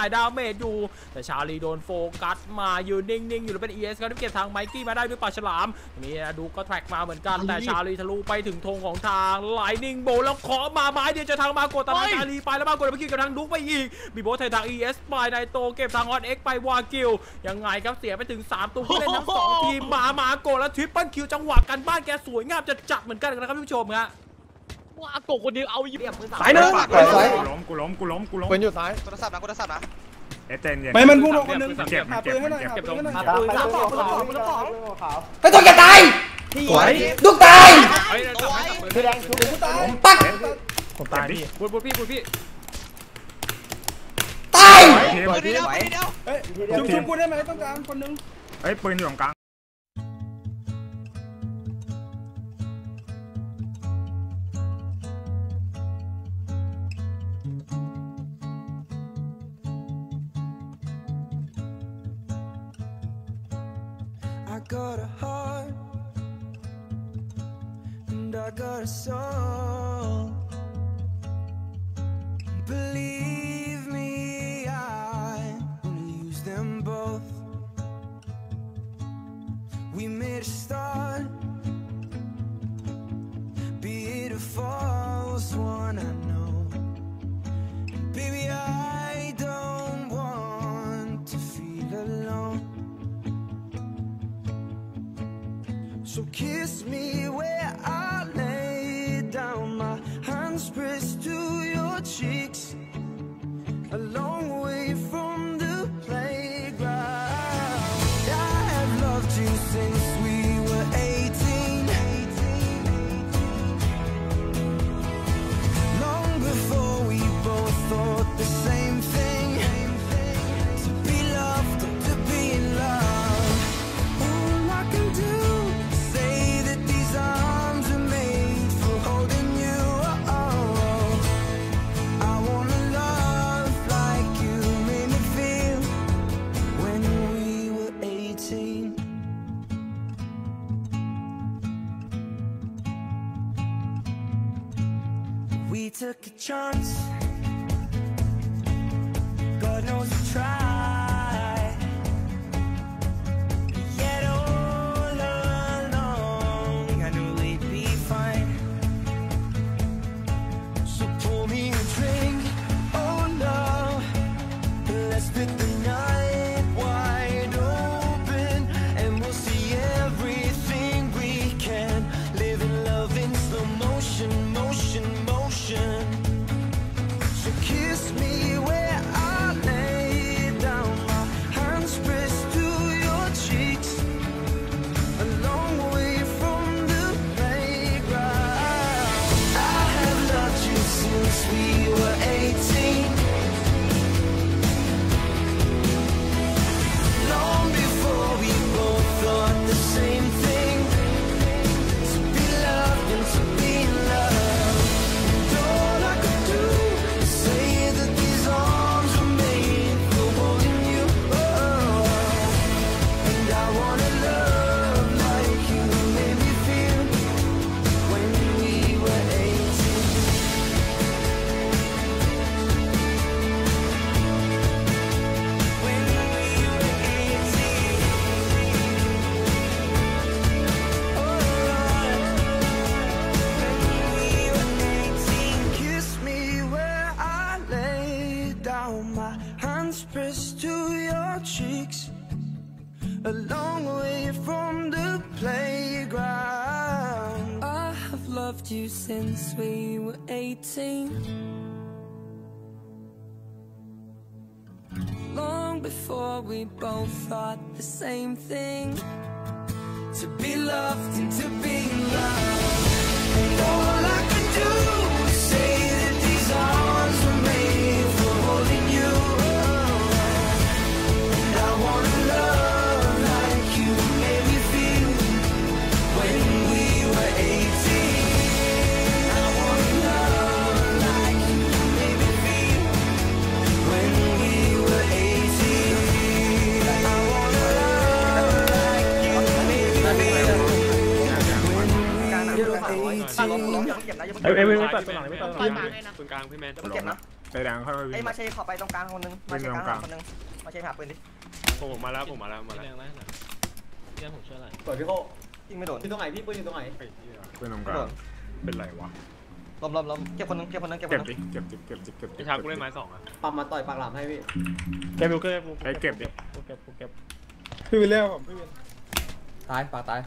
จ่ายดาเมจอยู่ แต่ชาลีโดนโฟกัสมายืนนิ่งๆอยู่แล้วเป็น ES ครับที่เก็บทางไมกี้มาได้ด้วยปลาฉลามนี่ดูก็แทร็กมาเหมือนกันแต่ชาลีทะลุไปถึงธงของทางไลนิ่งโบแล้วขอมาไม้เดียวจะทางมาโกดตาชาลีไปแล้วมากดไปคิวกับทางดุกไปอีกบีโบไทยทาง ES ไปในโตเก็บทางออนเอ็กไปวากิลยังไงครับเสียไปถึง 3 ตัวผู้เล่นทั้งสองทีมมามาโกดแล้วทริปเปิลคิวจังหวะกันบ้านแกสวยงามจะจัดเหมือนกันนะครับท่านผู้ชมฮะ ว่าโกคนเดียวเอาอยู่สายหนึ่งสายสายกูล้มกูล้มกูล้มกูล้มปืนอยู่ซ้ายกูโทรศัพท์นะกูโทรศัพท์นะเอเจนเย็นไม่มันพุ่งลงคนนึงเก็บหาเก็ปืบนให้หน่อยเก็บหาปืนให้หน่อยหาปืนหาปืนให้หน่อยไอ้ตัวจะตายสวยลูกตายเฮ้ยตัวไว้คือแดงชูกูตายปักผมตายดิบุญบุญพี่บุญพี่ตายทีมปืนเดียวปืนเดียวเฮ้ยชุบชุบกูได้ไหมต้องการคนนึงเฮ้ยปืนอยู่ตรงกลาง I got a heart and I got a soul. Believe me, I will use them both. We made a start, So kiss me where I lay down, my hands pressed to your cheeks, We took a chance. sweet. Pressed to your cheeks, a long way from the playground. I have loved you since we were 18. Long before we both thought the same thing to be loved and to we were 18. เอ้ยเอ้ยไม่เปิดตัวหลังไม่เปิดตัวหลังปืนกลางพี่แมนมันเก็บนะไปแดงค่อยๆวิ่ไอ้งมาเชยขอไปตรงกลางคนนึงมาเชยกลางหาคนนึงมาเชยหาปืนดิผมมาแล้วผมมาแล้วมาแล้วแรงแรงเรื่องผมช่วยอะไรเปิดพี่โก้ยิงไม่โดนอยู่ตรงไหนพี่ปืนอยู่ตรงไหนปืนตรงกลางเป็นไรวะล้มล้มล้มเก็บคนนึงเก็บคนนึงเก็บคเก็นบนึงดิเก็บดิเก็บดิเก็บดิไอ้ชากูเล่นไม้สองอะปั๊มมาต่อยปากหลามให้พี่เก็บกูเก็บกูไอ้เก็บดิกูเก็บกูเก็บพี่วิลเล่ผมพี่วิลตายปากตาย